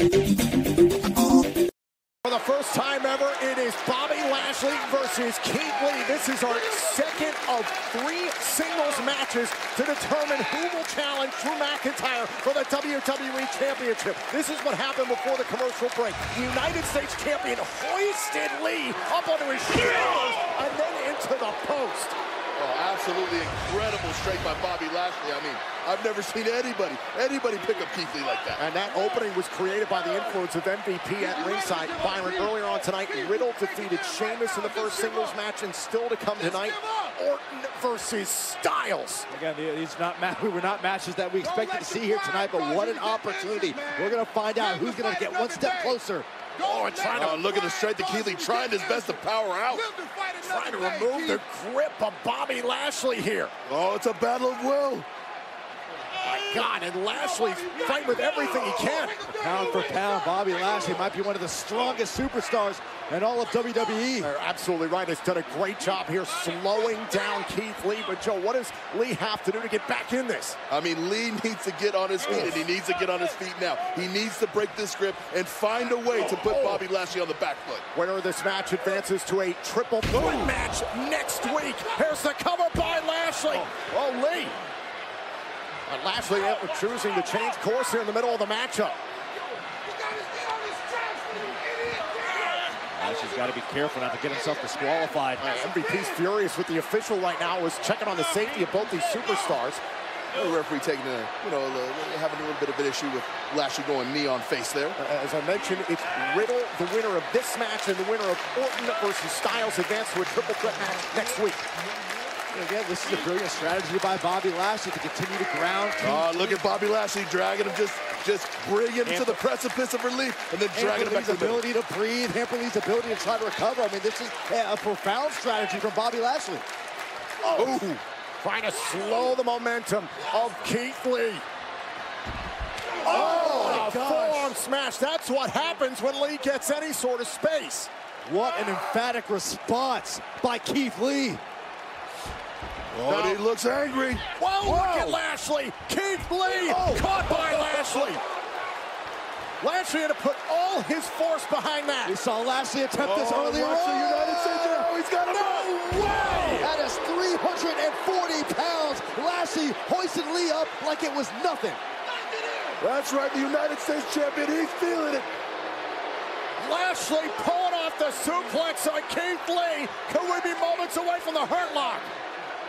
For the first time ever, it is Bobby Lashley versus Keith Lee. This is our second of three singles matches to determine who will challenge Drew McIntyre for the WWE Championship. This is what happened before the commercial break. The United States Champion hoisted Lee up onto his shoulders and then into the post. Oh, absolutely incredible strike by Bobby Lashley. I mean, I've never seen anybody, anybody pick up Keith Lee like that. And that opening was created by the influence of MVP at ringside. Byron, earlier on tonight, Riddle defeated Sheamus in the first singles match, and still to come tonight, Orton versus Styles. Again, these not ma- were not matches that we expected to see here tonight, but what an opportunity. We're going to find out who's going to get one step closer. Oh, and trying to oh, look at the strength of Keith Lee, trying his best to power out. Trying to remove the grip of Bobby Lashley here. Oh, it's a battle of will. My God, and Lashley's fighting with everything he can. Pound for pound, Bobby Lashley might be one of the strongest superstars in all of WWE. They're absolutely right. He's done a great job here slowing down Keith Lee. But Joe, what does Lee have to do to get back in this? I mean, Lee needs to get on his feet, and he needs to get on his feet now. He needs to break this grip and find a way to put Bobby Lashley on the back foot. Winner of this match advances to a triple threat match next week. Here's the cover by Lashley. Oh, oh Lee. And Lashley choosing to change course here in the middle of the matchup. Lashley's got to be careful not to get himself disqualified. Uh, MVP's furious with the official right now. is checking on the safety of both these superstars. The referee taking a, you know, the, having a little bit of an issue with Lashley going knee on face there. Uh, as I mentioned, it's Riddle, the winner of this match, and the winner of Orton versus Styles advance to a triple threat match next week. Again, this is a brilliant strategy by Bobby Lashley to continue to ground. Oh, look at Bobby Lashley dragging him, just just bringing him to the precipice of relief, and then dragging him back to the ability to breathe, Hamper Lee's ability to try to recover. I mean, this is a profound strategy from Bobby Lashley. Oh, Ooh. trying to slow the momentum of Keith Lee. Oh, oh a forearm smash. That's what happens when Lee gets any sort of space. What an emphatic response by Keith Lee. Oh, no. he looks angry. Whoa, Whoa, look at Lashley. Keith Lee oh. caught by Lashley. Lashley had to put all his force behind that. We saw Lashley attempt oh, this earlier on. United States. Oh, he's got him. No way. That is 340 pounds. Lashley hoisted Lee up like it was nothing. That's right, the United States champion. He's feeling it. Lashley pulling off the suplex on Keith Lee. Could we be moments away from the hurt lock?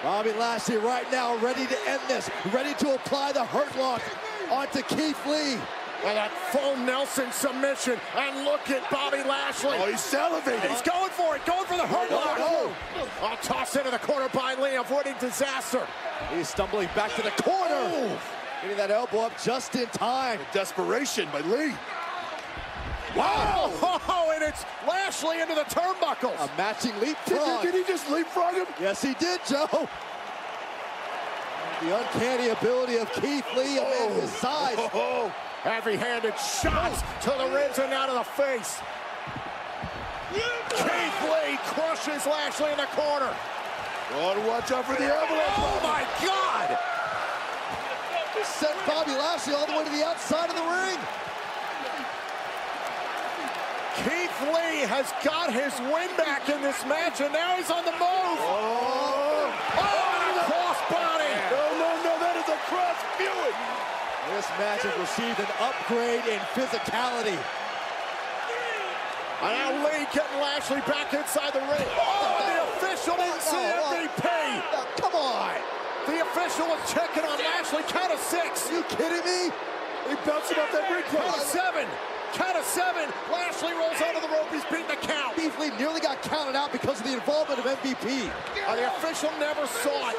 Bobby Lashley right now ready to end this, ready to apply the hurt lock onto Keith Lee. And that full Nelson submission. And look at Bobby Lashley. Oh, he's salivating. He's going for it, going for the hurt lock. Oh, oh. I'll toss into the corner by Lee, avoiding disaster. He's stumbling back to the corner. Oh. Getting that elbow up just in time. The desperation by Lee. Wow! Oh, Lashley into the turnbuckles. A matching leapfrog. Did, did, he just leapfrog him? Yes, he did, Joe. The uncanny ability of Keith Lee oh. his size. Oh, oh. Heavy-handed shots to the ribs and out of the face. Keith Lee crushes Lashley in the corner. Oh, watch out for the avalanche. Oh, my God! Sent Bobby Lashley all the way to the outside of the ring. Keith Lee has got his win back in this match, and now he's on the move. Oh, oh a crossbody. No, no, no, that is a cross viewing. This match has received an upgrade in physicality. And now Lee getting Lashley back inside the ring. Oh, oh the official didn't see MVP. come on. The official is checking on Lashley. Count of six. Are you kidding me? He bounced him off that ring. Count of seven. Count of seven. Lashley rolls count. Keith Lee nearly got counted out because of the involvement of MVP. Uh, the official never saw it.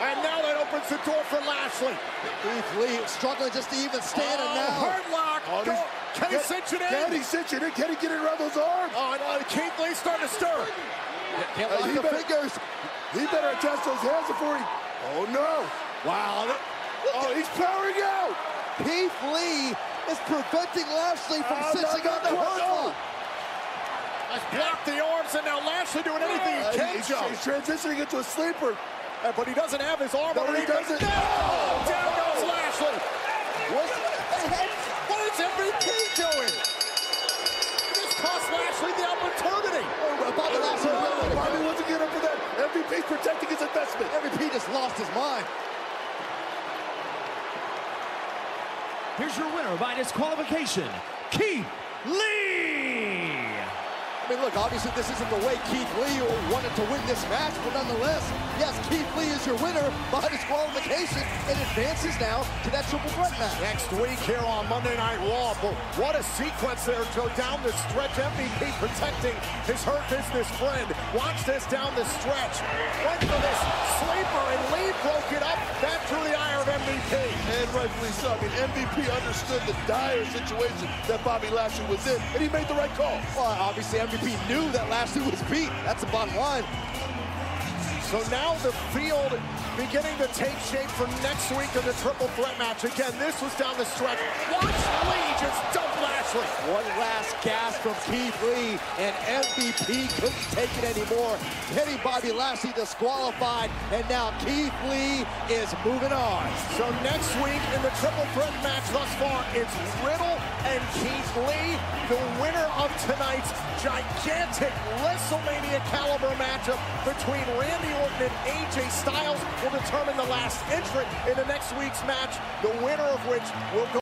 And now that opens the door for Lashley. Keith Lee struggling just to even stand. Oh, and now. Hurt lock. Oh, Go. Can he cinch it in? Can he cinch it in? Can he get it around those arms? Oh, no, Keith Lee starting to stir. Can't lock uh, the better, fingers. He better adjust those hands before he... Oh, no. Wow. Oh, he's powering out. Keith Lee is preventing Lashley from oh, cinching on the hurt lock. Has blocked the arms, and now Lashley doing anything he can, he's, He's transitioning into a sleeper. Uh, but he doesn't have his arm. No, he doesn't. No! Down goes Lashley. What, what is MVP doing? This cost Lashley the opportunity. Oh, Bobby Lashley. Oh, Bobby wasn't getting up for that. MVP's protecting his investment. MVP just lost his mind. Here's your winner by disqualification, Keith Lee. I mean, look, obviously this isn't the way Keith Lee wanted to win this match, but nonetheless, yes, Keith Lee is your winner by disqualification and advances now to that triple threat match. Next week here on Monday Night Raw, but what a sequence there to down the stretch. MVP protecting his hurt business friend. Watch this down the stretch. Went for this sleeper and Lee broke it up. That drew the ire of MVP. And rightfully so. I mean, MVP understood the dire situation that Bobby Lashley was in, and he made the right call. Well, obviously MVP knew that Lashley was beat. That's the bottom line. So now the field beginning to take shape for next week in the triple threat match. Again, this was down the stretch. Watch Lee just dump One last gasp from Keith Lee, and MVP couldn't take it anymore. Getting Bobby Lashley disqualified, and now Keith Lee is moving on. So next week in the triple threat match thus far, it's Riddle and Keith Lee. The winner of tonight's gigantic WrestleMania caliber matchup between Randy Orton and AJ Styles will determine the last entrant in the next week's match, the winner of which will go